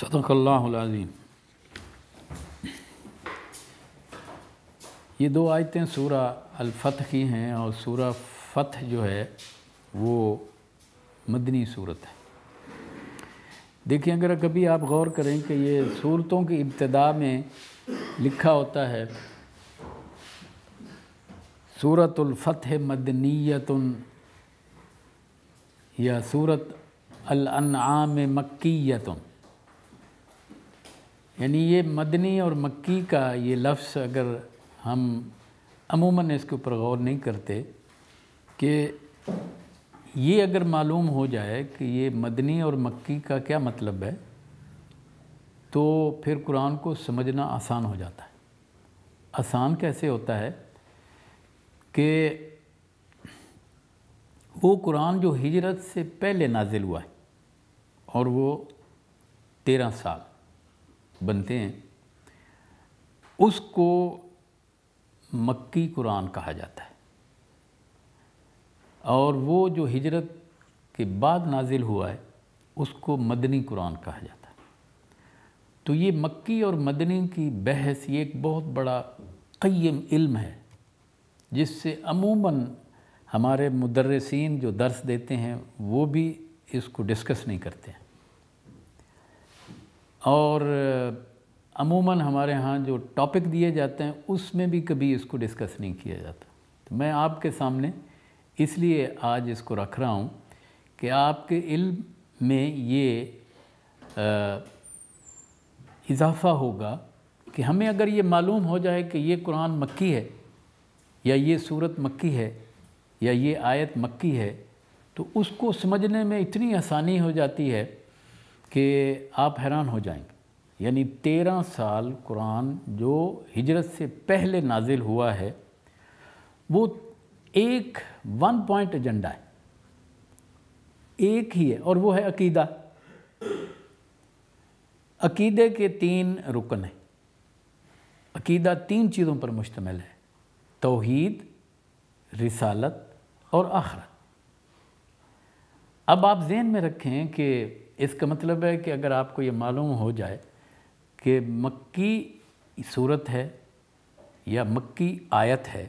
صدق اللہ العظیم۔ یہ دو آیتیں سورہ الفتح کی ہیں اور سورہ فتح جو ہے وہ مدنی صورت ہے۔ دیکھیں اگر کبھی آپ غور کریں کہ یہ صورتوں کی ابتدا میں لکھا ہوتا ہے صورت الفتح مدنیت یا صورت الانعام مکیت یعنی یہ مدنی اور مکی کا یہ لفظ اگر ہم عموماً اس کے اوپر غور نہیں کرتے کہ یہ اگر معلوم ہو جائے کہ یہ مدنی اور مکی کا کیا مطلب ہے، تو پھر قرآن کو سمجھنا آسان ہو جاتا ہے۔ آسان کیسے ہوتا ہے کہ وہ قرآن جو ہجرت سے پہلے نازل ہوا ہے اور وہ تیرہ سال۔ بنتے ہیں، اس کو مکی قرآن کہا جاتا ہے۔ اور وہ جو ہجرت کے بعد نازل ہوا ہے، اس کو مدنی قرآن کہا جاتا ہے۔ تو یہ مکی اور مدنی کی بحث یہ ایک بہت بڑا قیم علم ہے، جس سے عموماً ہمارے مدرسین جو درس دیتے ہیں، وہ بھی اس کو ڈسکس نہیں کرتے ہیں۔ اور عموماً ہمارے ہاں جو ٹاپک دیے جاتے ہیں، اس میں بھی کبھی اس کو ڈسکس نہیں کیا جاتا۔ تو میں آپ کے سامنے اس لیے آج اس کو رکھ رہا ہوں کہ آپ کے علم میں یہ اضافہ ہوگا کہ ہمیں اگر یہ معلوم ہو جائے کہ یہ قرآن مکی ہے، یا یہ صورت مکی ہے، یا یہ آیت مکی ہے، تو اس کو سمجھنے میں اتنی آسانی ہو جاتی ہے کہ آپ حیران ہو جائیں گے۔ یعنی تیرہ سال قرآن جو ہجرت سے پہلے نازل ہوا ہے، وہ ایک ون پوائنٹ ایجنڈا ہے۔ ایک ہی ہے اور وہ ہے عقیدہ۔ عقیدے کے تین رکن ہیں۔ عقیدہ تین چیزوں پر مشتمل ہے۔ توحید، رسالت اور آخرت۔ اب آپ ذہن میں رکھیں کہ اس کا مطلب ہے کہ اگر آپ کو یہ معلوم ہو جائے کہ مکی صورت ہے یا مکی آیت ہے،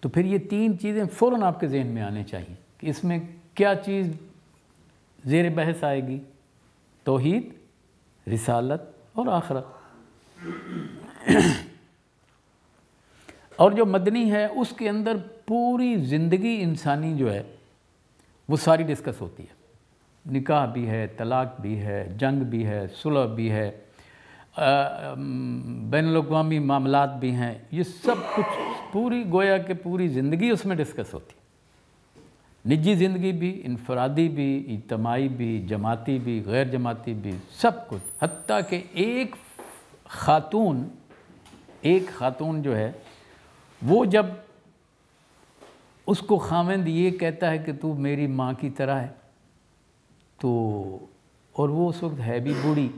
تو پھر یہ تین چیزیں فوراً آپ کے ذہن میں آنے چاہیے کہ اس میں کیا چیز زیر بحث آئے گی؟ توحید، رسالت اور آخرت۔ اور جو مدنی ہے، اس کے اندر پوری زندگی انسانی جو ہے، وہ ساری ڈسکس ہوتی ہے۔ نکاح بھی ہے، طلاق بھی ہے، جنگ بھی ہے، صلح بھی ہے بین الاقوامی معاملات بھی ہیں۔ یہ سب کچھ پوری گویا کہ پوری زندگی اس میں ڈسکس ہوتی۔ نجی زندگی بھی، انفرادی بھی، اجتماعی بھی، جماعتی بھی، غیر جماعتی بھی، سب کچھ۔ حتیٰ کہ ایک خاتون ایک خاتون جو ہے، وہ جب اس کو خامند یہ کہتا ہے کہ تو میری ماں کی طرح ہے تو اور وہ اس وقت ہے بھی بوڑھی۔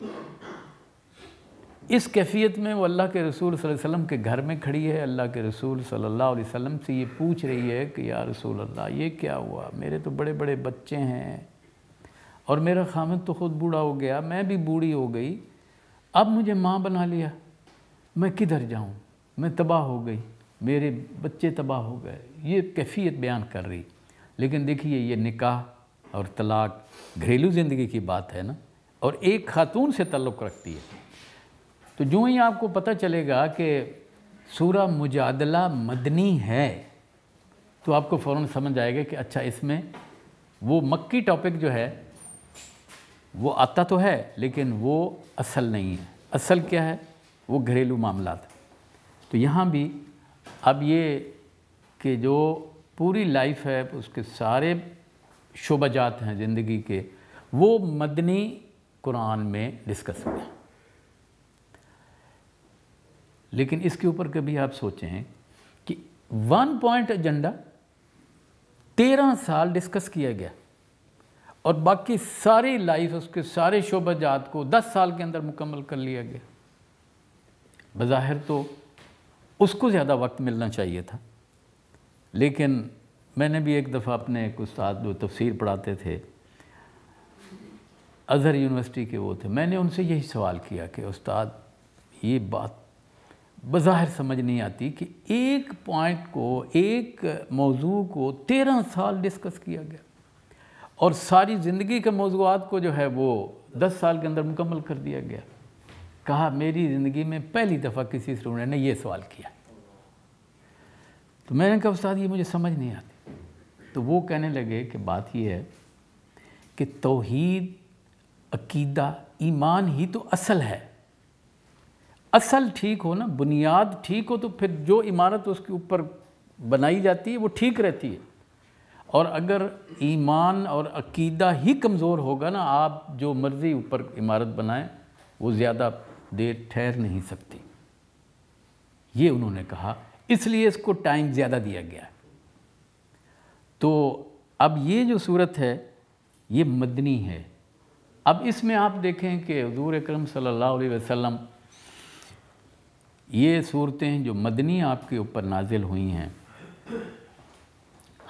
اس کیفیت میں وہ اللہ کے رسول صلی اللہ علیہ وسلم کے گھر میں کھڑی ہے۔ اللہ کے رسول صلی اللہ علیہ وسلم سے یہ پوچھ رہی ہے کہ یا رسول اللہ، یہ کیا ہوا؟ میرے تو بڑے بڑے بچے ہیں اور میرا خامد تو خود بوڑھا ہو گیا، میں بھی بوڑھی ہو گئی۔ اب مجھے ماں بنا لیا، میں کدھر جاؤں؟ میں تباہ ہو گئی، میرے بچے تباہ ہو گئے۔ یہ کیفیت بیان کر رہی۔ لیکن دیکھیے یہ نکاح اور طلاق گھریلو زندگی کی بات ہے نا، اور ایک خاتون سے تعلق رکھتی ہے۔ تو جو ہی آپ کو پتہ چلے گا کہ سورہ مجادلہ مدنی ہے، تو آپ کو فوراً سمجھ آئے گا کہ اچھا اس میں وہ مکی ٹاپک جو ہے، وہ آتا تو ہے، لیکن وہ اصل نہیں ہے۔ اصل کیا ہے؟ وہ گھریلو معاملات۔ تو یہاں بھی اب یہ کہ جو پوری لائف ہے، اس کے سارے شعبہ جات ہیں زندگی کے، وہ مدنی قرآن میں ڈسکس ہوئے لیکن اس کے اوپر کبھی آپ سوچیں کہ ون پوائنٹ ایجنڈا تیرہ سال ڈسکس کیا گیا اور باقی ساری لائف اس کے سارے شعبہ جات کو دس سال کے اندر مکمل کر لیا گیا۔ بظاہر تو اس کو زیادہ وقت ملنا چاہیے تھا، لیکن میں نے بھی ایک دفعہ اپنے ایک استاد جو تفسیر پڑھاتے تھے اظہر یونیورسٹی کے وہ تھے، میں نے ان سے یہی سوال کیا کہ استاد، یہ بات بظاہر سمجھ نہیں آتی کہ ایک پوائنٹ کو، ایک موضوع کو تیرہ سال ڈسکس کیا گیا۔ اور ساری زندگی کے موضوعات کو جو ہے وہ دس سال کے اندر مکمل کر دیا گیا۔ کہا، میری زندگی میں پہلی دفعہ کسی اسٹوڈنٹ نے یہ سوال کیا۔ تو میں نے کہا، استاد، یہ مجھے سمجھ نہیں آتی۔ تو وہ کہنے لگے کہ بات یہ ہے کہ توحید، عقیدہ، ایمان ہی تو اصل ہے۔ اصل ٹھیک ہو نا، بنیاد ٹھیک ہو تو پھر جو عمارت اس کے اوپر بنائی جاتی ہے وہ ٹھیک رہتی ہے۔ اور اگر ایمان اور عقیدہ ہی کمزور ہوگا نا، آپ جو مرضی اوپر عمارت بنائیں، وہ زیادہ دیر ٹھہر نہیں سکتی۔ یہ انہوں نے کہا، اس لیے اس کو ٹائم زیادہ دیا گیا ہے۔ تو اب یہ جو صورت ہے، یہ مدنی ہے۔ اب اس میں آپ دیکھیں کہ حضور اکرم صلی اللہ علیہ وسلم یہ صورتیں جو مدنی آپ کے اوپر نازل ہوئی ہیں،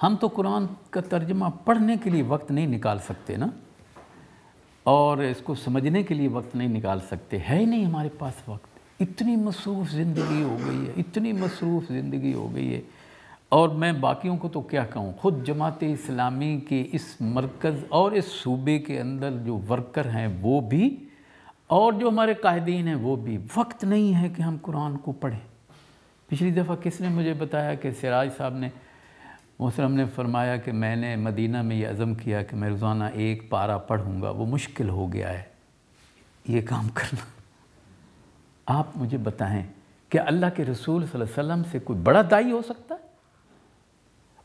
ہم تو قرآن کا ترجمہ پڑھنے کے لیے وقت نہیں نکال سکتے نا؟ اور اس کو سمجھنے کے لیے وقت نہیں نکال سکتے۔ ہے ہی نہیں ہمارے پاس وقت۔ اتنی مصروف زندگی ہو گئی ہے، اتنی مصروف زندگی ہو گئی ہے۔ اور میں باقیوں کو تو کیا کہوں؟ خود جماعت اسلامی کے اس مرکز اور اس صوبے کے اندر جو ورکر ہیں وہ بھی اور جو ہمارے قائدین ہیں وہ بھی۔ وقت نہیں ہے کہ ہم قرآن کو پڑھیں۔ پچھلی دفعہ کس نے مجھے بتایا کہ سراج صاحب نے محسرم نے فرمایا کہ میں نے مدینہ میں یہ عزم کیا کہ میں روزانہ ایک پارا پڑھوں گا، وہ مشکل ہو گیا ہے۔ یہ کام کرنا۔ آپ مجھے بتائیں کہ اللہ کے رسول صلی اللہ علیہ وسلم سے کوئی بڑا دائی ہو سکتا ہے؟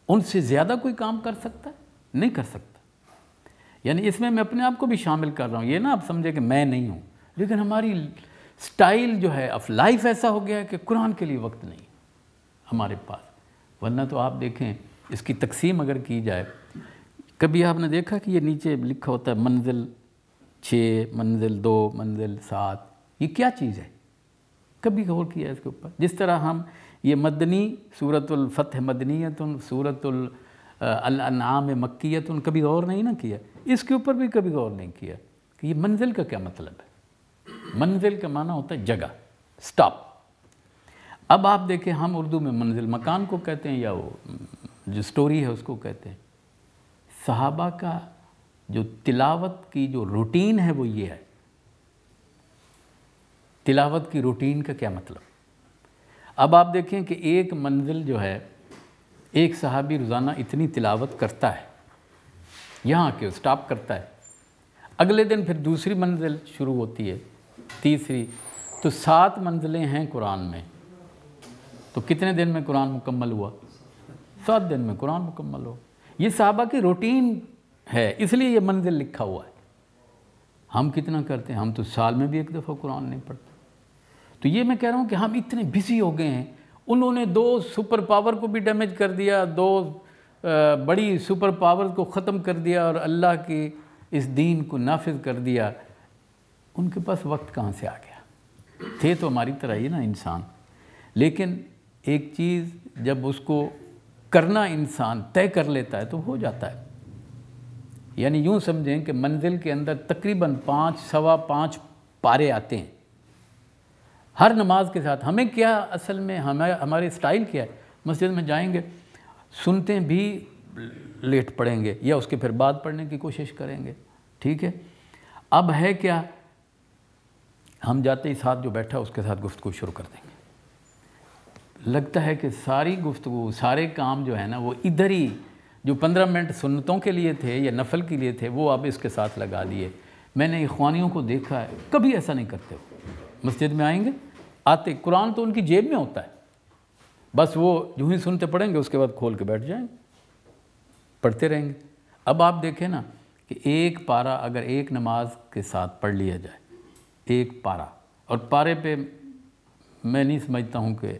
ان سے زیادہ کوئی کام کر سکتا ہے؟ نہیں کر سکتا۔ یعنی اس میں میں اپنے آپ کو بھی شامل کر رہا ہوں۔ یہ نا آپ سمجھے کہ میں نہیں ہوں، لیکن ہماری سٹائل جو ہے، آف لائف ایسا ہو گیا ہے کہ قرآن کے لیے وقت نہیں، ہمارے پاس۔ ورنہ تو آپ دیکھیں، اس کی تقسیم اگر کی جائے، کبھی آپ نے دیکھا کہ یہ نیچے لکھا ہوتا ہے، منزل چھ، منزل دو، منزل سات، یہ کیا چیز ہے؟ کبھی غور کیا ہے اس کے اوپر؟ جس طرح ہم یہ مدنی صورت الفتح مدنیت صورت الانعام مکیت، کبھی غور نہیں نہ کیا۔ اس کے اوپر بھی کبھی غور نہیں کیا کہ یہ منزل کا کیا مطلب ہے۔ منزل کا معنی ہوتا ہے جگہ۔ سٹاپ اب آپ دیکھیں ہم اردو میں منزل مکان کو کہتے ہیں یا وہ جو سٹوری ہے اس کو کہتے ہیں۔ صحابہ کا جو تلاوت کی جو روٹین ہے وہ یہ ہے۔ تلاوت کی روٹین کا کیا مطلب؟ اب آپ دیکھیں کہ ایک منزل جو ہے، ایک صحابی روزانہ اتنی تلاوت کرتا ہے، یہاں کے سٹاپ کرتا ہے۔ اگلے دن پھر دوسری منزل شروع ہوتی ہے، تیسری۔ تو سات منزلیں ہیں قرآن میں۔ تو کتنے دن میں قرآن مکمل ہوا؟ سات دن میں قرآن مکمل ہو یہ صحابہ کی روٹین ہے، اس لیے یہ منزل لکھا ہوا ہے۔ ہم کتنا کرتے ہیں؟ ہم تو سال میں بھی ایک دفعہ قرآن نہیں پڑھتے۔ تو یہ میں کہہ رہا ہوں کہ ہم اتنے بزی ہو گئے ہیں۔ انہوں نے دو سپر پاور کو بھی ڈیمیج کر دیا، دو بڑی سپر پاور کو ختم کر دیا اور اللہ کی اس دین کو نافذ کر دیا۔ ان کے پاس وقت کہاں سے آ گیا؟ تھے تو ہماری طرح ہی نا انسان۔ لیکن ایک چیز جب اس کو کرنا انسان طے کر لیتا ہے تو ہو جاتا ہے۔ یعنی یوں سمجھیں کہ منزل کے اندر تقریباً پانچ، سوا پانچ پارے آتے ہیں۔ ہر نماز کے ساتھ ہمیں کیا اصل میں ہمیں ہمارے سٹائل کیا ہے؟ مسجد میں جائیں گے، سنتے بھی لیٹ پڑھیں گے یا اس کے پھر بعد پڑھنے کی کوشش کریں گے، ٹھیک ہے؟ اب ہے کیا ہم جاتے ہی ساتھ جو بیٹھا اس کے ساتھ گفتگو شروع کر دیں گے۔ لگتا ہے کہ ساری گفتگو، سارے کام جو ہے نا، وہ ادھر ہی جو پندرہ منٹ سنتوں کے لیے تھے یا نفل کے لیے تھے، وہ اب اس کے ساتھ لگا دیے۔ میں نے اخوانیوں کو دیکھا ہے، کبھی ایسا نہیں کرتے مسجد میں آئیں گے؟ آتے، قرآن تو ان کی جیب میں ہوتا ہے۔ بس وہ جو ہی سنتے پڑھیں گے، اس کے بعد کھول کے بیٹھ جائیں پڑھتے رہیں گے۔ اب آپ دیکھیں نا کہ ایک پارا اگر ایک نماز کے ساتھ پڑھ لیا جائے، ایک پارا اور پارے پہ میں نہیں سمجھتا ہوں کہ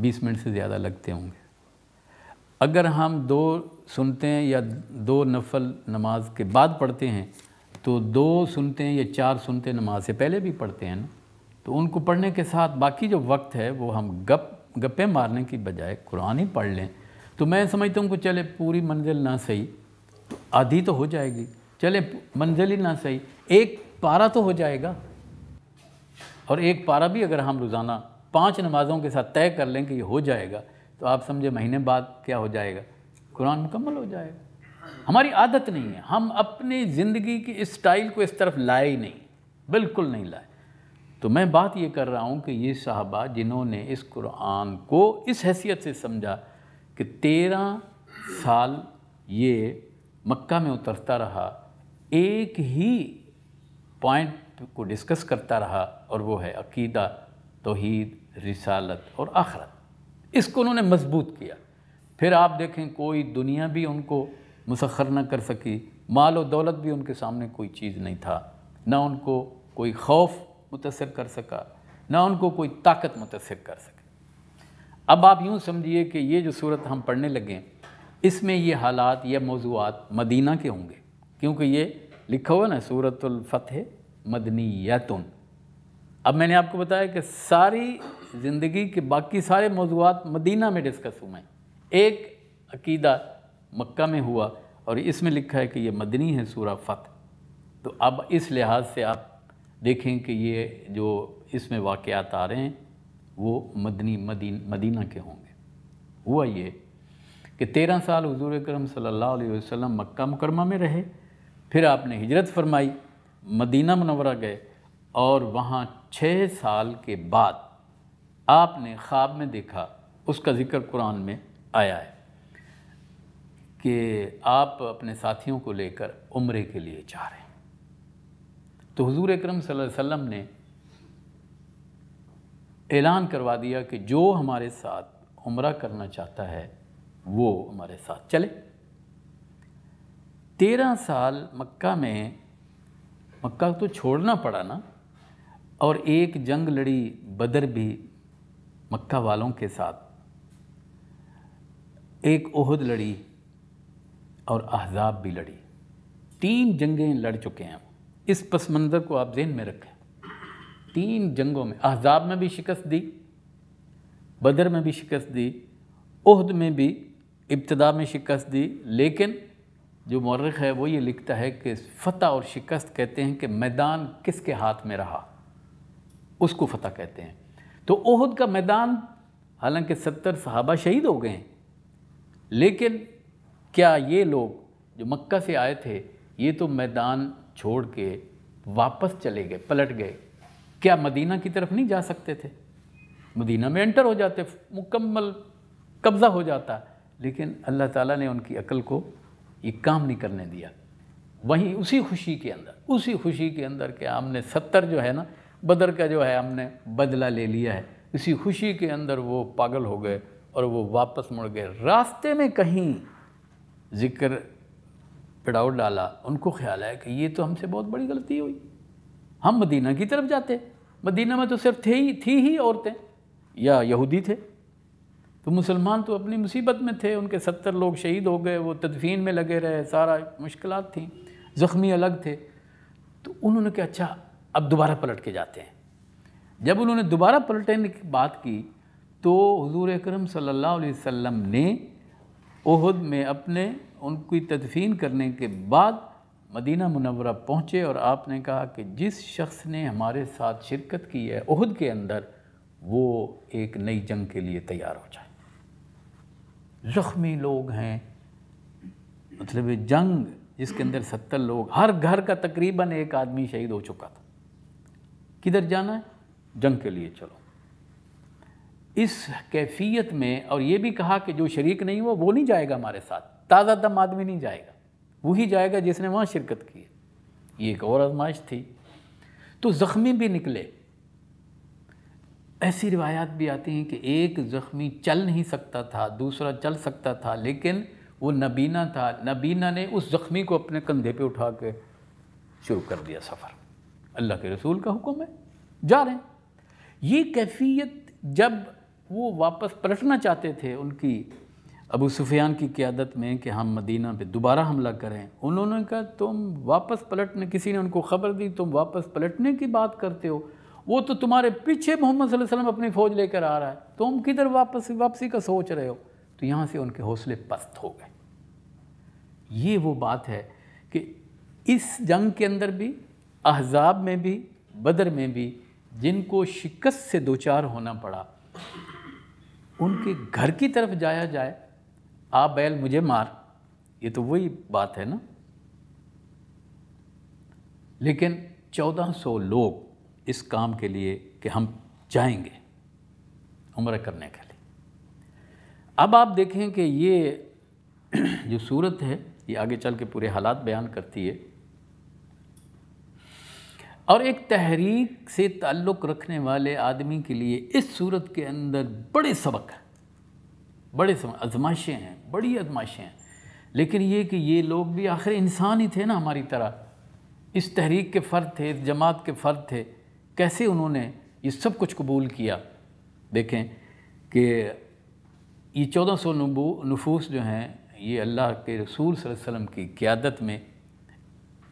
بیس منٹ سے زیادہ لگتے ہوں گے۔ اگر ہم دو سنتے ہیں یا دو نفل نماز کے بعد پڑھتے ہیں، تو دو سنتے ہیں یا چار سنتے نماز سے پہلے بھی پڑھتے ہیں نا۔ تو ان کو پڑھنے کے ساتھ باقی جو وقت ہے وہ ہم گپ گپے مارنے کی بجائے قرآن ہی پڑھ لیں۔ تو میں سمجھتا ہوں کہ چلے پوری منزل نہ صحیح، تو آدھی تو ہو جائے گی۔ چلے منزل ہی نہ صحیح، ایک پارا تو ہو جائے گا۔ اور ایک پارا بھی اگر ہم روزانہ پانچ نمازوں کے ساتھ طے کر لیں کہ یہ ہو جائے گا، تو آپ سمجھے مہینے بعد کیا ہو جائے گا؟ قرآن مکمل ہو جائے گا۔ ہماری عادت نہیں ہے۔ ہم اپنی زندگی کی اس سٹائل کو اس طرف لائے ہی نہیں، بالکل نہیں لائے۔ تو میں بات یہ کر رہا ہوں کہ یہ صحابہ جنہوں نے اس قرآن کو اس حیثیت سے سمجھا کہ تیرہ سال یہ مکہ میں اترتا رہا، ایک ہی پوائنٹ کو ڈسکس کرتا رہا اور وہ ہے عقیدہ، توحید، رسالت اور آخرت۔ اس کو انہوں نے مضبوط کیا۔ پھر آپ دیکھیں کوئی دنیا بھی ان کو مسخر نہ کر سکی، مال و دولت بھی ان کے سامنے کوئی چیز نہیں تھا، نہ ان کو کوئی خوف متاثر کر سکا، نہ ان کو کوئی طاقت متاثر کر سکے۔ اب آپ یوں سمجھیے کہ یہ جو صورت ہم پڑھنے لگیں اس میں یہ حالات، یہ موضوعات مدینہ کے ہوں گے۔ کیونکہ یہ لکھا ہوا نا صورت الفتح مدنیتن۔ اب میں نے آپ کو بتایا کہ ساری زندگی کے باقی سارے موضوعات مدینہ میں ڈسکس ہوئے ہیں۔ ایک عقیدہ مکہ میں ہوا اور اس میں لکھا ہے کہ یہ مدنی ہے سورہ فتح۔ تو اب اس لحاظ سے آپ دیکھیں کہ یہ جو اس میں واقعات آ رہے ہیں، وہ مدنی، مدین، مدینہ کے ہوں گے۔ ہوا یہ کہ تیرہ سال حضور اکرم صلی اللہ علیہ وسلم مکہ مکرمہ میں رہے، پھر آپ نے ہجرت فرمائی، مدینہ منورہ گئے اور وہاں چھ سال کے بعد آپ نے خواب میں دیکھا، اس کا ذکر قرآن میں آیا ہے کہ آپ اپنے ساتھیوں کو لے کر عمرے کے لیے جا رہے ہیں۔ تو حضور اکرم صلی اللہ علیہ وسلم نے اعلان کروا دیا کہ جو ہمارے ساتھ عمرہ کرنا چاہتا ہے، وہ ہمارے ساتھ چلے۔ تیرہ سال مکہ میں، مکہ تو چھوڑنا پڑا نا، اور ایک جنگ لڑی بدر بھی مکہ والوں کے ساتھ۔ ایک عہد لڑی اور احزاب بھی لڑی۔ تین جنگیں لڑ چکے ہیں۔ اس پس منظر کو آپ ذہن میں رکھیں۔ تین جنگوں میں، احزاب میں بھی شکست دی، بدر میں بھی شکست دی، عہد میں بھی ابتدا میں شکست دی، لیکن جو مورخ ہے وہ یہ لکھتا ہے کہ فتح اور شکست کہتے ہیں کہ میدان کس کے ہاتھ میں رہا؟ اس کو فتح کہتے ہیں۔ تو عہد کا میدان، حالانکہ ستر صحابہ شہید ہو گئے ہیں، لیکن کیا یہ لوگ جو مکہ سے آئے تھے، یہ تو میدان چھوڑ کے واپس چلے گئے، پلٹ گئے۔ کیا مدینہ کی طرف نہیں جا سکتے تھے؟ مدینہ میں انٹر ہو جاتے، مکمل قبضہ ہو جاتا۔ لیکن اللہ تعالیٰ نے ان کی عقل کو یہ کام نہیں کرنے دیا۔ وہیں اسی خوشی کے اندر، اسی خوشی کے اندر کہ ہم نے ستر جو ہے نا، بدر کا جو ہے، ہم نے بدلہ لے لیا ہے۔ اسی خوشی کے اندر وہ پاگل ہو گئے اور وہ واپس مڑ گئے۔ راستے میں کہیں ذکر پڑاؤ ڈالا ان کو خیال ہے کہ یہ تو ہم سے بہت بڑی غلطی ہوئی۔ ہم مدینہ کی طرف جاتے مدینہ میں تو صرف تھے ہی، تھی ہی عورتیں۔ یا یہودی تھے۔ تو مسلمان تو اپنی مصیبت میں تھے۔ ان کے ستر لوگ شہید ہو گئے، وہ تدفین میں لگے رہے، سارا مشکلات تھیں۔ زخمی الگ تھے۔ تو انہوں نے کہا اچھا اب دوبارہ پلٹ کے جاتے ہیں۔ جب انہوں نے دوبارہ پلٹنے کی بات کی، تو حضور اکرم صلی اللہ علیہ وسلم نے عہد میں اپنے ان کی تدفین کرنے کے بعد مدینہ منورہ پہنچے اور آپ نے کہا کہ جس شخص نے ہمارے ساتھ شرکت کی ہے عہد کے اندر، وہ ایک نئی جنگ کے لیے تیار ہو جائے۔ زخمی لوگ ہیں۔ مطلب جنگ جس کے اندر ستر لوگ، ہر گھر کا تقریباً ایک آدمی شہید ہو چکا تھا۔ کدھر جانا ہے؟ جنگ کے لیے چلو۔ اس کیفیت میں اور یہ بھی کہا کہ جو شریک نہیں ہوا وہ نہیں جائے گا ہمارے ساتھ۔ تازہ دم آدمی نہیں جائے گا۔ وہی جائے گا جس نے وہاں شرکت کی۔ یہ ایک اور آزمائش تھی۔ تو زخمی بھی نکلے۔ ایسی روایات بھی آتی ہیں کہ ایک زخمی چل نہیں سکتا تھا، دوسرا چل سکتا تھا، لیکن وہ نبینا تھا۔ نبینا نے اس زخمی کو اپنے کندھے پہ اٹھا کے شروع کر دیا سفر۔ اللہ کے رسول کا حکم ہے۔ جا رہے ہیں۔ یہ کیفیت جب وہ واپس پلٹنا چاہتے تھے ان کی ابو سفیان کی قیادت میں کہ ہم مدینہ پہ دوبارہ حملہ کریں۔ انہوں نے کہا، تم واپس پلٹنے، کسی نے ان کو خبر دی، تم واپس پلٹنے کی بات کرتے ہو۔ وہ تو تمہارے پیچھے محمد صلی اللہ علیہ وسلم اپنی فوج لے کر آ رہا ہے۔ تم کدھر واپس، واپسی کا سوچ رہے ہو؟ تو یہاں سے ان کے حوصلے پست ہو گئے۔ یہ وہ بات ہے کہ اس جنگ کے اندر بھی، احزاب میں بھی، بدر میں بھی، جن کو شکست سے دوچار ہونا پڑا ان کے گھر کی طرف جایا جائے آ بیل مجھے مار۔ یہ تو وہی بات ہے نا۔ لیکن چودہ سو لوگ اس کام کے لیے کہ ہم جائیں گے، عمرہ کرنے کے لیے۔ اب آپ دیکھیں کہ یہ جو صورت ہے، یہ آگے چل کے پورے حالات بیان کرتی ہے۔ اور ایک تحریک سے تعلق رکھنے والے آدمی کے لیے اس صورت کے اندر بڑے سبق ہیں۔ بڑے ازمائشیں ہیں، بڑی ازمائشیں ہیں۔ لیکن یہ کہ یہ لوگ بھی آخر انسان ہی تھے نا ہماری طرح۔ اس تحریک کے فرد تھے، اس جماعت کے فرد تھے۔ کیسے انہوں نے یہ سب کچھ قبول کیا؟ دیکھیں کہ یہ چودہ سو نفوس جو ہیں، یہ اللہ کے رسول صلی اللہ علیہ وسلم کی قیادت میں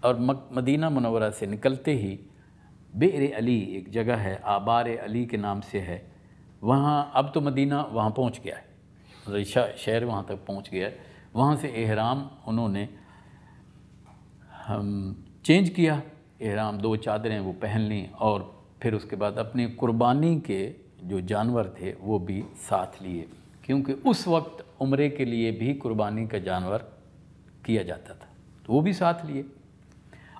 اور مدینہ منورہ سے نکلتے ہی بئر علی ایک جگہ ہے، آبار علی کے نام سے ہے۔ وہاں اب تو مدینہ وہاں پہنچ گیا ہے۔ شہر وہاں تک پہنچ گیا ہے۔ وہاں سے احرام انہوں نے چینج کیا۔ احرام دو چادریں وہ پہن لیں اور پھر اس کے بعد اپنی قربانی کے جو جانور تھے وہ بھی ساتھ لیے۔ کیونکہ اس وقت عمرے کے لیے بھی قربانی کا جانور کیا جاتا تھا۔ تو وہ بھی ساتھ لیے۔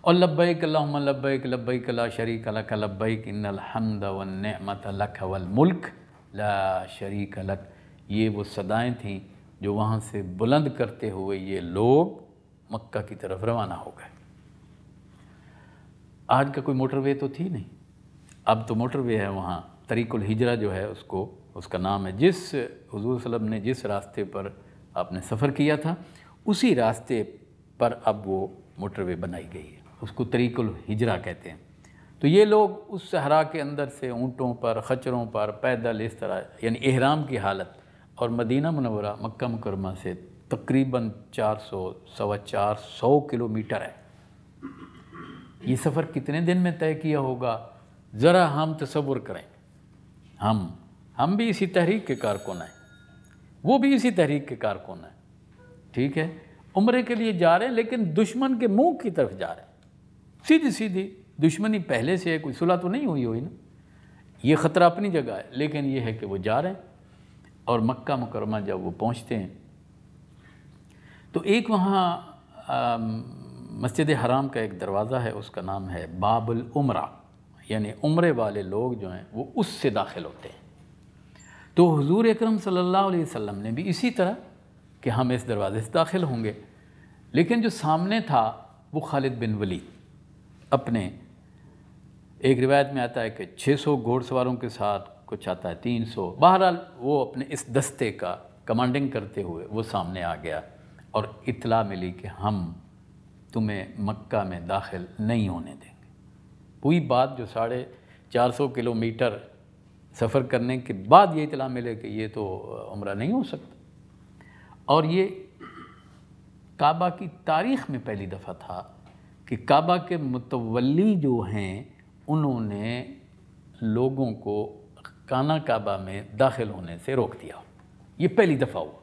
اور لبیک اللہم، لبیک لبیک، لا شریک لک، لبیک، ان الحمد والنعمت لک والملک، لا شریک لک۔ یہ وہ صدائیں تھیں جو وہاں سے بلند کرتے ہوئے یہ لوگ مکہ کی طرف روانہ ہو گئے۔ آج کا کوئی موٹر وے تو تھی نہیں۔ اب تو موٹر وے ہے وہاں۔ طریق الحجرہ جو ہے اس کو، اس کا نام ہے۔ جس حضور صلی اللہ علیہ وسلم نے جس راستے پر آپ نے سفر کیا تھا، اسی راستے پر اب وہ موٹر وے بنائی گئی ہے۔ اس کو طریق الحجرہ کہتے ہیں۔ تو یہ لوگ اس صحرا کے اندر سے اونٹوں پر، خچروں پر، پیدل، اس طرح یعنی احرام کی حالت اور مدینہ منورہ، مکہ مکرمہ سے تقریباً چار سو، سوا چار سو کلومیٹر ہے۔ یہ سفر کتنے دن میں طے کیا ہوگا؟ ذرا ہم تصور کریں۔ ہم ہم بھی اسی تحریک کے کارکن ہیں۔ وہ بھی اسی تحریک کے کارکن ہیں۔ ٹھیک ہے؟ عمرے کے لیے جا رہے ہیں، لیکن دشمن کے منہ کی طرف جا رہے ہیں۔ سیدھی سیدھی دشمنی پہلے سے ہے، کوئی صلح تو نہیں ہوئی ہوئی نا؟ یہ خطرہ اپنی جگہ ہے، لیکن یہ ہے کہ وہ جا رہے ہیں اور مکہ مکرمہ جب وہ پہنچتے ہیں، تو ایک وہاں مسجد حرام کا ایک دروازہ ہے، اس کا نام ہے باب العمرہ یعنی عمرے والے لوگ جو ہیں، وہ اس سے داخل ہوتے ہیں۔ تو حضور اکرم صلی اللہ علیہ وسلم نے بھی اسی طرح کہ ہم اس دروازے سے داخل ہوں گے، لیکن جو سامنے تھا، وہ خالد بن ولید۔ اپنے، ایک روایت میں آتا ہے کہ چھ سو گھوڑ سواروں کے ساتھ کچھ آتا ہے، تین سو۔ بہرحال وہ اپنے اس دستے کا کمانڈنگ کرتے ہوئے وہ سامنے آ گیا اور اطلاع ملی کہ ہم تمہیں مکہ میں داخل نہیں ہونے دیں گے۔ وہی بات جو ساڑھے چار سو کلو میٹر سفر کرنے کے بعد یہ اطلاع ملے کہ یہ تو عمرہ نہیں ہو سکتا۔ اور یہ کعبہ کی تاریخ میں پہلی دفعہ تھا۔ کہ کعبہ کے متولی جو ہیں، انہوں نے لوگوں کو کانا کعبہ میں داخل ہونے سے روک دیا۔ یہ پہلی دفعہ ہوا۔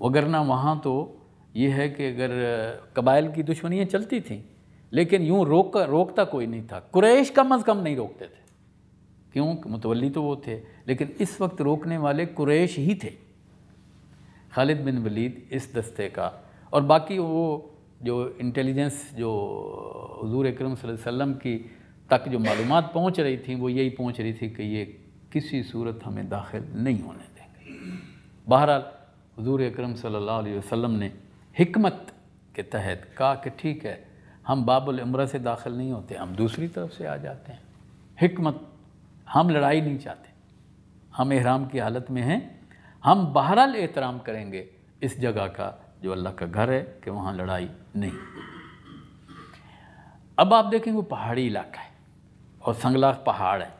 وگرنہ وہاں تو یہ ہے کہ اگر قبائل کی دشمنیاں چلتی تھیں، لیکن یوں روک، روکتا کوئی نہیں تھا۔ قریش کم از کم نہیں روکتے تھے۔ کیوں؟ متولی تو وہ تھے، لیکن اس وقت روکنے والے قریش ہی تھے۔ خالد بن ولید اس دستے کا، اور باقی وہ جو انٹیلیجنس جو حضور اکرم صلی اللہ علیہ وسلم کی تک جو معلومات پہنچ رہی تھیں، وہ یہی پہنچ رہی تھی کہ یہ کسی صورت ہمیں داخل نہیں ہونے دیں گے۔ بہرحال، حضور اکرم صلی اللہ علیہ وسلم نے حکمت کے تحت کہا کہ ٹھیک ہے، ہم باب العمرہ سے داخل نہیں ہوتے، ہم دوسری طرف سے آ جاتے ہیں۔ حکمت، ہم لڑائی نہیں چاہتے، ہم احرام کی حالت میں ہیں۔ ہم بہرحال احترام کریں گے اس جگہ کا جو اللہ کا گھر ہے کہ وہاں لڑائی نہیں۔ اب آپ دیکھیں وہ پہاڑی علاقہ ہے اور سنگلاخ پہاڑ ہے۔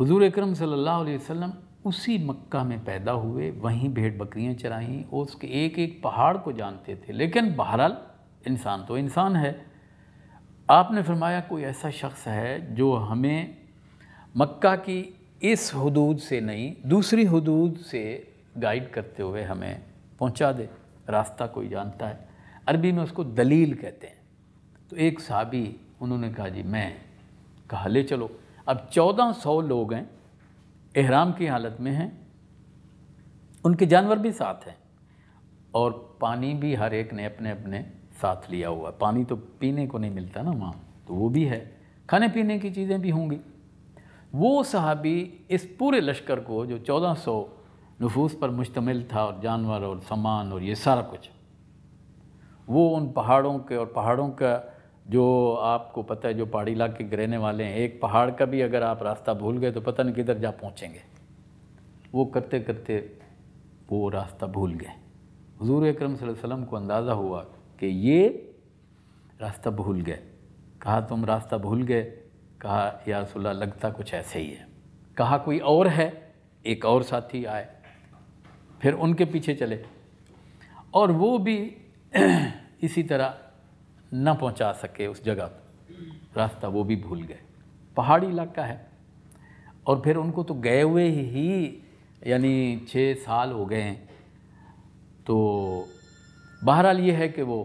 حضور اکرم صلی اللہ علیہ وسلم اسی مکہ میں پیدا ہوئے، وہیں بھیڑ بکریاں چرائیں اور اس کے ایک ایک پہاڑ کو جانتے تھے۔ لیکن بہرحال انسان تو انسان ہے۔ آپ نے فرمایا کوئی ایسا شخص ہے جو ہمیں مکہ کی اس حدود سے نہیں، دوسری حدود سے گائیڈ کرتے ہوئے ہمیں پہنچا دے۔ راستہ کوئی جانتا ہے۔ عربی میں اس کو دلیل کہتے ہیں۔ تو ایک صحابی انہوں نے کہا جی میں کہا، لے چلو۔ اب چودہ سو لوگ ہیں، احرام کی حالت میں ہیں۔ ان کے جانور بھی ساتھ ہیں اور پانی بھی ہر ایک نے اپنے اپنے ساتھ لیا ہوا۔ ہے پانی تو پینے کو نہیں ملتا نا وہاں، تو وہ بھی ہے۔ کھانے پینے کی چیزیں بھی ہوں گی۔ وہ صحابی اس پورے لشکر کو، جو چودہ سو نفوس پر مشتمل تھا اور جانور اور سامان اور یہ سارا کچھ وہ ان پہاڑوں کے اور پہاڑوں کا جو آپ کو پتہ ہے، جو پہاڑی علاقے کے رہنے والے ہیں، ایک پہاڑ کا بھی اگر آپ راستہ بھول گئے تو پتہ نہیں کدھر جا پہنچیں گے۔ وہ کرتے کرتے وہ راستہ بھول گئے۔ حضور اکرم صلی اللہ علیہ وسلم کو اندازہ ہوا کہ یہ راستہ بھول گئے۔ کہا، تم راستہ بھول گئے؟ کہا، یا رسول اللہ، لگتا کچھ ایسے ہی ہے۔ کہا، کوئی اور ہے؟ ایک اور ساتھی آئے۔ پھر ان کے پیچھے چلے۔ اور وہ بھی اسی طرح نہ پہنچا سکے اس جگہ راستہ وہ بھی بھول گئے۔ پہاڑی علاقہ ہے۔ اور پھر ان کو تو گئے ہوئے ہی یعنی چھ سال ہو گئے ہیں۔ تو بہرحال یہ ہے کہ وہ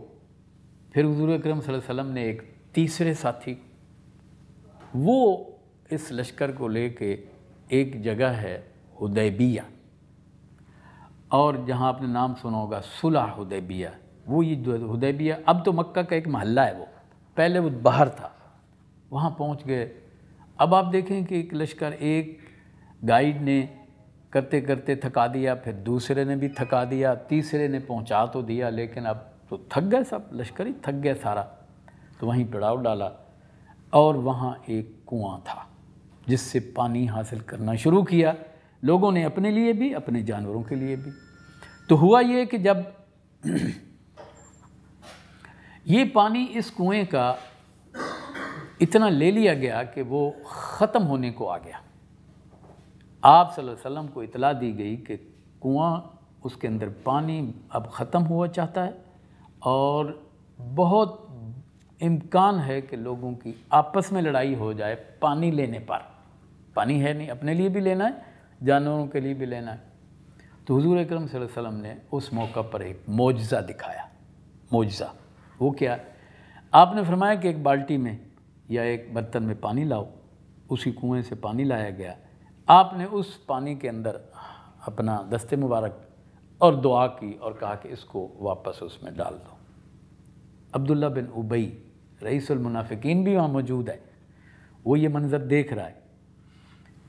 پھر حضور اکرم صلی اللہ علیہ وسلم نے ایک تیسرے ساتھی وہ اس لشکر کو لے کے ایک جگہ ہے حدیبیہ۔ اور جہاں آپ نے نام سنا ہوگا، صلح حدیبیہ۔ وہ یہ حدیبیہ، اب تو مکہ کا ایک محلہ ہے وہ۔ پہلے وہ باہر تھا، وہاں پہنچ گئے۔ اب آپ دیکھیں کہ ایک لشکر، ایک گائیڈ نے کرتے کرتے تھکا دیا، پھر دوسرے نے بھی تھکا دیا، تیسرے نے پہنچا تو دیا، لیکن اب تو تھک گئے سب، لشکر ہی تھک گئے سارا۔ تو وہیں پڑاؤ ڈالا اور وہاں ایک کنواں تھا، جس سے پانی حاصل کرنا شروع کیا۔ لوگوں نے اپنے لیے بھی، اپنے جانوروں کے لیے بھی۔ تو ہوا یہ کہ جب یہ پانی اس کنویں کا اتنا لے لیا گیا کہ وہ ختم ہونے کو آ گیا۔ آپ صلی اللہ علیہ وسلم کو اطلاع دی گئی کہ کنواں اس کے اندر پانی اب ختم ہوا چاہتا ہے اور بہت امکان ہے کہ لوگوں کی آپس میں لڑائی ہو جائے پانی لینے پر۔ پانی ہے نہیں، اپنے لیے بھی لینا ہے، جانوروں کے لیے بھی لینا ہے۔ تو حضور اکرم صلی اللہ علیہ وسلم نے اس موقع پر ایک معجزہ دکھایا۔ معجزہ۔ وہ کیا۔ آپ نے فرمایا کہ ایک بالٹی میں یا ایک برتن میں پانی لاؤ، اسی کنویں سے پانی لایا گیا۔ آپ نے اس پانی کے اندر اپنا دست مبارک اور دعا کی اور کہا کہ اس کو واپس اس میں ڈال دو۔ عبداللہ بن ابئی رئیس المنافقین بھی وہاں موجود ہے۔ وہ یہ منظر دیکھ رہا ہے۔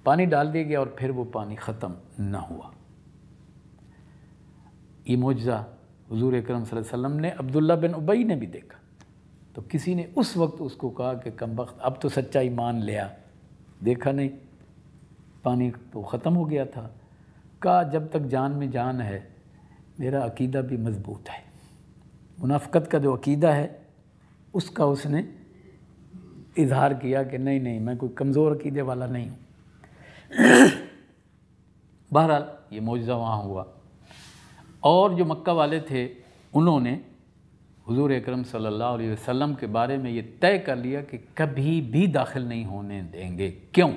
پانی ڈال دیا گیا اور پھر وہ پانی ختم نہ ہوا۔ یہ معجزہ حضور اکرم صلی اللہ علیہ وسلم نے عبداللہ بن ابئی نے بھی دیکھا۔ تو کسی نے اس وقت اس کو کہا کہ کم وقت اب تو سچا ایمان لیا دیکھا نہیں۔ پانی تو ختم ہو گیا تھا۔ کہا، جب تک جان میں جان ہے، میرا عقیدہ بھی مضبوط ہے۔ منافقت کا جو عقیدہ ہے، اس کا اس نے اظہار کیا کہ نہیں نہیں، میں کوئی کمزور عقیدے والا نہیں ہوں۔ بہرحال یہ معجزہ وہاں ہوا۔ اور جو مکہ والے تھے، انہوں نے حضور اکرم صلی اللہ علیہ وسلم کے بارے میں یہ طے کر لیا کہ کبھی بھی داخل نہیں ہونے دیں گے۔ کیوں؟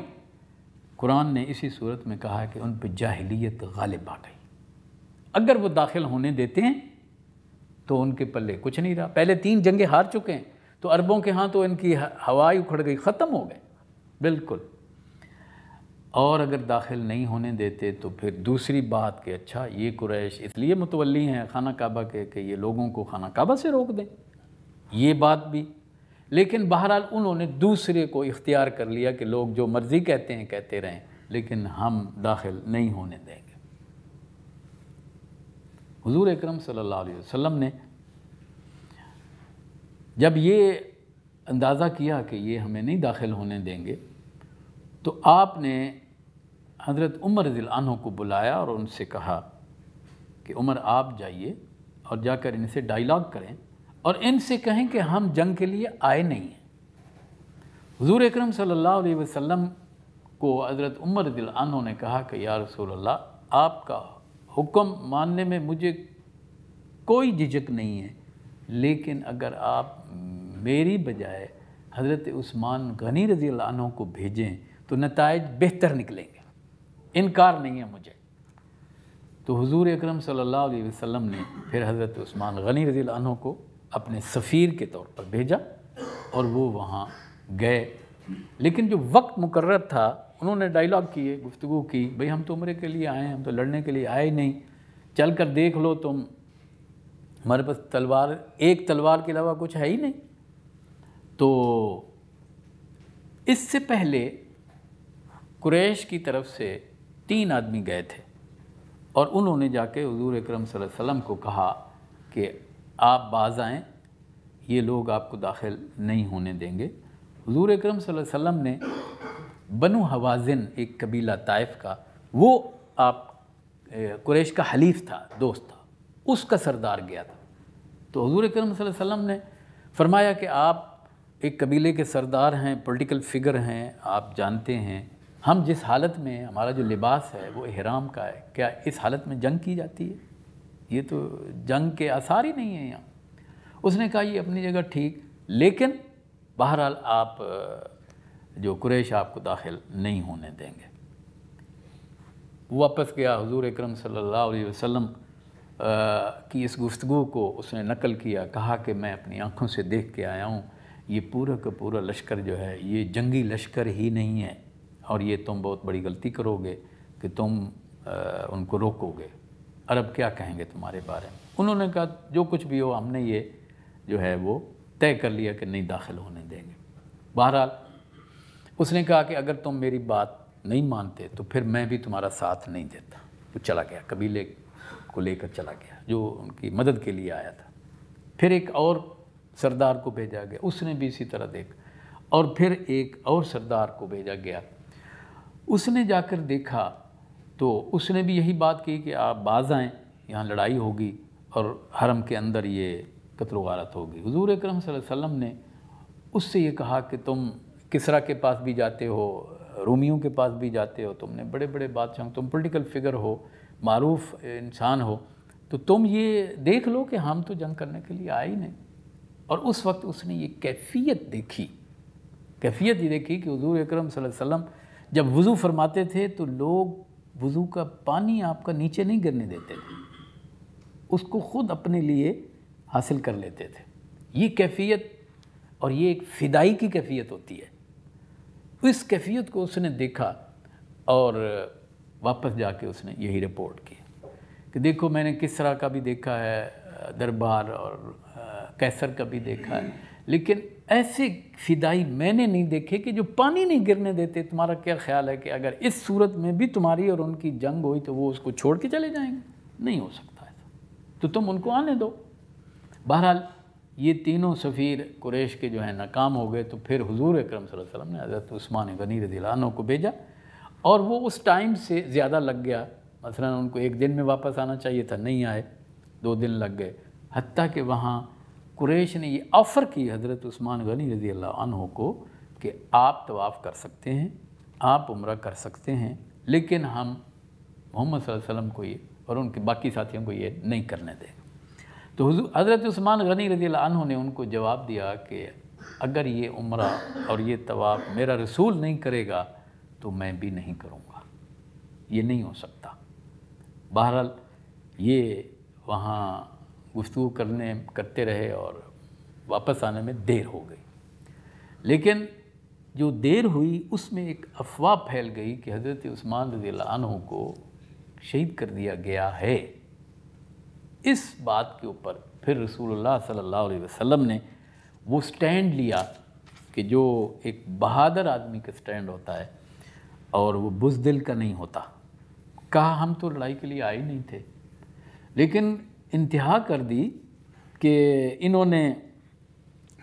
قرآن نے اسی صورت میں کہا کہ ان پہ جاہلیت غالب آ گئی۔ اگر وہ داخل ہونے دیتے ہیں تو ان کے پلے کچھ نہیں رہا۔ پہلے تین جنگیں ہار چکے ہیں تو عربوں کے ہاں تو ان کی ہوائی اکھڑ گئی، ختم ہو گئے۔ بالکل۔ اور اگر داخل نہیں ہونے دیتے تو پھر دوسری بات کہ اچھا یہ قریش اس لیے متولی ہیں خانہ کعبہ کے کہ یہ لوگوں کو خانہ کعبہ سے روک دیں۔ یہ بات بھی۔ لیکن بہرحال انہوں نے دوسرے کو اختیار کر لیا کہ لوگ جو مرضی کہتے ہیں کہتے رہیں، لیکن ہم داخل نہیں ہونے دیں گے۔ حضور اکرم صلی اللہ علیہ وسلم نے جب یہ اندازہ کیا کہ یہ ہمیں نہیں داخل ہونے دیں گے تو آپ نے حضرت عمر رضی اللہ عنہ کو بلایا اور ان سے کہا کہ عمر آپ جائیے اور جا کر ان سے ڈائلاگ کریں اور ان سے کہیں کہ ہم جنگ کے لیے آئے نہیں ہیں۔ حضور اکرم صلی اللہ علیہ وسلم کو حضرت عمر دل عنہ نے کہا کہ یا رسول اللہ، آپ کا حکم ماننے میں مجھے کوئی جھجک نہیں ہے، لیکن اگر آپ میری بجائے حضرت عثمان غنی رضی اللہ عنہ کو بھیجیں تو نتائج بہتر نکلیں گے۔ انکار نہیں ہے مجھے۔ تو حضور اکرم صلی اللہ علیہ وسلم نے پھر حضرت عثمان غنی رضی اللہ عنہ کو اپنے سفیر کے طور پر بھیجا اور وہ وہاں گئے۔ لیکن جو وقت مقرر تھا، انہوں نے ڈائلاگ کیے گفتگو کی، بھئی ہم تو عمرے کے لیے آئے ہیں، ہم تو لڑنے کے لیے آئے نہیں۔ چل کر دیکھ لو تم، ہمارے پاس تلوار، ایک تلوار کے علاوہ کچھ ہے ہی نہیں۔ تو اس سے پہلے قریش کی طرف سے تین آدمی گئے تھے اور انہوں نے جا کے حضور اکرم صلی اللہ علیہ وسلم کو کہا کہ آپ باز آئیں، یہ لوگ آپ کو داخل نہیں ہونے دیں گے۔ حضور اکرم صلی اللہ علیہ وسلم نے بنو حوازن، ایک قبیلہ طائف کا، وہ آپ قریش کا حلیف تھا، دوست تھا، اس کا سردار گیا تھا۔ تو حضور اکرم صلی اللہ علیہ وسلم نے فرمایا کہ آپ ایک قبیلے کے سردار ہیں پولیٹیکل فگر ہیں، آپ جانتے ہیں۔ ہم جس حالت میں ہمارا جو لباس ہے وہ احرام کا ہے، کیا اس حالت میں جنگ کی جاتی ہے؟ یہ تو جنگ کے آثار ہی نہیں ہیں یہاں۔ اس نے کہا یہ اپنی جگہ ٹھیک، لیکن بہرحال آپ، جو قریش آپ کو داخل نہیں ہونے دیں گے۔ واپس گیا حضور اکرم صلی اللہ علیہ وسلم کی اس گفتگو کو اس نے نقل کیا، کہا کہ میں اپنی آنکھوں سے دیکھ کے آیا ہوں، یہ پورا کا پورا لشکر جو ہے، یہ جنگی لشکر ہی نہیں ہے۔ اور یہ تم بہت بڑی غلطی کرو گے کہ تم ان کو روکو گے۔ عرب کیا کہیں گے تمہارے بارے میں؟ انہوں نے کہا، جو کچھ بھی ہو، ہم نے یہ جو ہے وہ طے کر لیا کہ نہیں داخل ہونے دیں گے۔ بہرحال، اس نے کہا کہ اگر تم میری بات نہیں مانتے تو پھر میں بھی تمہارا ساتھ نہیں دیتا۔ تو چلا گیا، قبیلے کو لے کر چلا گیا، جو ان کی مدد کے لیے آیا تھا۔ پھر ایک اور سردار کو بھیجا گیا، اس نے بھی اسی طرح دیکھ اور پھر ایک اور سردار کو بھیجا گیا اس نے جا کر دیکھا تو اس نے بھی یہی بات کی کہ آپ باز آئیں، یہاں لڑائی ہوگی اور حرم کے اندر یہ قتل و غارت ہوگی۔ حضور اکرم صلی اللہ علیہ وسلم نے اس سے یہ کہا کہ تم کسرا کے پاس بھی جاتے ہو، رومیوں کے پاس بھی جاتے ہو، تم نے بڑے بڑے بادشاہ تم پولیٹیکل فگر ہو، معروف انسان ہو، تو تم یہ دیکھ لو کہ ہم تو جنگ کرنے کے لیے آئے ہی نہیں۔ اور اس وقت اس نے یہ کیفیت دیکھی، کیفیت یہ دیکھی کہ حضور اکرم صلی اللہ علیہ وسلم جب وضو فرماتے تھے تو لوگ وضو کا پانی آپ کا نیچے نہیں گرنے دیتے تھے۔ اس کو خود اپنے لیے حاصل کر لیتے تھے۔ یہ کیفیت اور یہ ایک فدائی کی کیفیت ہوتی ہے۔ اس کیفیت کو اس نے دیکھا اور واپس جا کے اس نے یہی رپورٹ کی کہ دیکھو میں نے کس طرح کا بھی دیکھا ہے، دربار اور کیسر کا بھی دیکھا ہے۔ لیکن ایسے فدائی میں نے نہیں دیکھے کہ جو پانی نہیں گرنے دیتے، تمہارا کیا خیال ہے کہ اگر اس صورت میں بھی تمہاری اور ان کی جنگ ہوئی تو وہ اس کو چھوڑ کے چلے جائیں گے؟ نہیں ہو سکتا ایسا۔ تو تم ان کو آنے دو۔ بہرحال یہ تینوں سفیر قریش کے جو ہیں ناکام ہو گئے تو پھر حضور اکرم صلی اللہ علیہ وسلم نے حضرت عثمان غنی رضی اللہ عنہ کو بھیجا اور وہ اس ٹائم سے زیادہ لگ گیا۔ مثلا ان کو ایک دن میں واپس آنا چاہیے تھا، نہیں آئے۔ دو دن لگ گئے۔ حتیٰ کہ وہاں قریش نے یہ آفر کی حضرت عثمان غنی رضی اللہ عنہ کو کہ آپ طواف کر سکتے ہیں، آپ عمرہ کر سکتے ہیں، لیکن ہم محمد صلی اللہ علیہ وسلم کو یہ اور ان کے باقی ساتھیوں کو یہ نہیں کرنے دیں تو حضرت عثمان غنی رضی اللہ عنہ نے ان کو جواب دیا کہ اگر یہ عمرہ اور یہ طواف میرا رسول نہیں کرے گا تو میں بھی نہیں کروں گا۔ یہ نہیں ہو سکتا۔ بہرحال یہ وہاں گفتگو کرنے، کرتے رہے اور واپس آنے میں دیر ہو گئی۔ لیکن جو دیر ہوئی، اس میں ایک افواہ پھیل گئی کہ حضرت عثمان رضی اللہ عنہ کو شہید کر دیا گیا ہے۔ اس بات کے اوپر پھر رسول اللہ صلی اللہ علیہ وسلم نے وہ سٹینڈ لیا کہ جو ایک بہادر آدمی کا سٹینڈ ہوتا ہے اور وہ بزدل کا نہیں ہوتا۔ کہا، ہم تو لڑائی کے لیے آئے نہیں تھے۔ لیکن انتہا کر دی کہ انہوں نے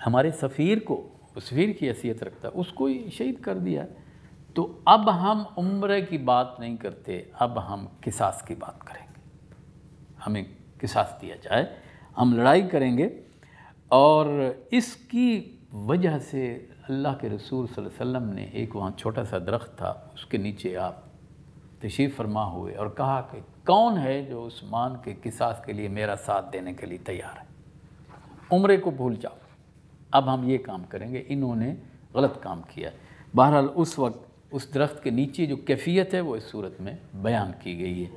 ہمارے سفیر کو، سفیر کی حیثیت رکھتا، اس کو شہید کر دیا۔ تو اب ہم عمرے کی بات نہیں کرتے، اب ہم قصاص کی بات کریں گے۔ ہمیں قصاص دیا جائے، ہم لڑائی کریں گے۔ اور اس کی وجہ سے اللہ کے رسول صلی اللہ علیہ وسلم نے ایک وہاں چھوٹا سا درخت تھا، اس کے نیچے آپ تشریف فرما ہوئے اور کہا کہ کون ہے جو عثمان کے قصاص کے لیے میرا ساتھ دینے کے لیے تیار ہے؟ عمرے کو بھول جاؤ۔ اب ہم یہ کام کریں گے۔ انہوں نے غلط کام کیا۔ ہے بہرحال اس وقت اس درخت کے نیچے جو کیفیت ہے وہ اس صورت میں بیان کی گئی ہے۔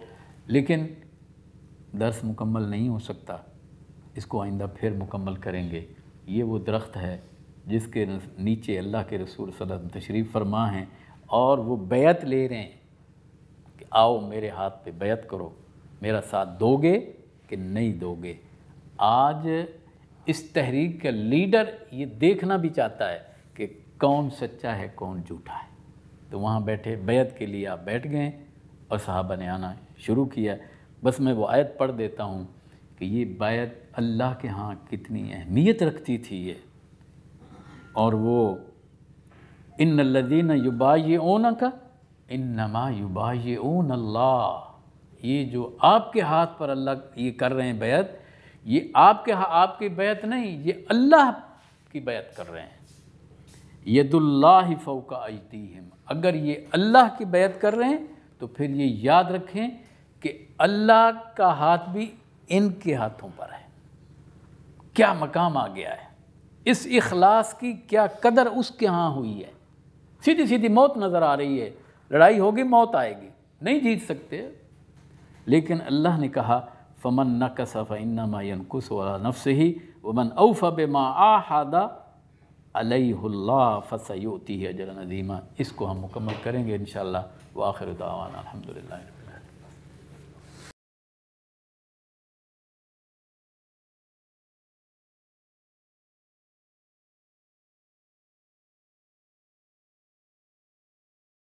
لیکن درس مکمل نہیں ہو سکتا۔ اس کو آئندہ پھر مکمل کریں گے۔ یہ وہ درخت ہے جس کے نیچے اللہ کے رسول صلی اللہ علیہ وسلم تشریف فرما ہیں اور وہ بیعت لے رہے ہیں۔ کہ آؤ میرے ہاتھ پہ بیعت کرو۔ میرا ساتھ دو گے کہ نہیں دو گے آج اس تحریک کا لیڈر یہ دیکھنا بھی چاہتا ہے کہ کون سچا ہے، کون جھوٹا ہے۔ تو وہاں بیٹھے، بیعت کے لیے آپ بیٹھ گئے اور صحابہ نے آنا شروع کیا۔ بس میں وہ آیت پڑھ دیتا ہوں کہ یہ بیعت اللہ کے ہاں کتنی اہمیت رکھتی تھی یہ۔ اور وہ، ان الذین یبایعون کا انما یبایعون اللہ۔ یہ جو آپ کے ہاتھ پر اللہ یہ کر رہے ہیں بیعت، یہ آپ کے آپ کی بیعت نہیں، یہ اللہ کی بیعت کر رہے ہیں۔ ید اللہ فوق ایدیہم۔ اگر یہ اللہ کی بیعت کر رہے ہیں، تو پھر یہ یاد رکھیں کہ اللہ کا ہاتھ بھی ان کے ہاتھوں پر ہے۔ کیا مقام آ گیا ہے؟ اس اخلاص کی کیا قدر اس کے ہاں ہوئی ہے؟ سیدھی سیدھی موت نظر آ رہی ہے۔ لڑائی ہوگی، موت آئے گی۔ نہیں جیت سکتے۔ لیکن اللہ نے کہا، فمن نقص فانما ينقص على نفسه ومن اوفى بما عاهد علیہ اللہ فسیوتی اجر عظیمہ اس کو ہم مکمل کریں گے انشاءاللہ۔ وآخر دعوانا الحمدللہ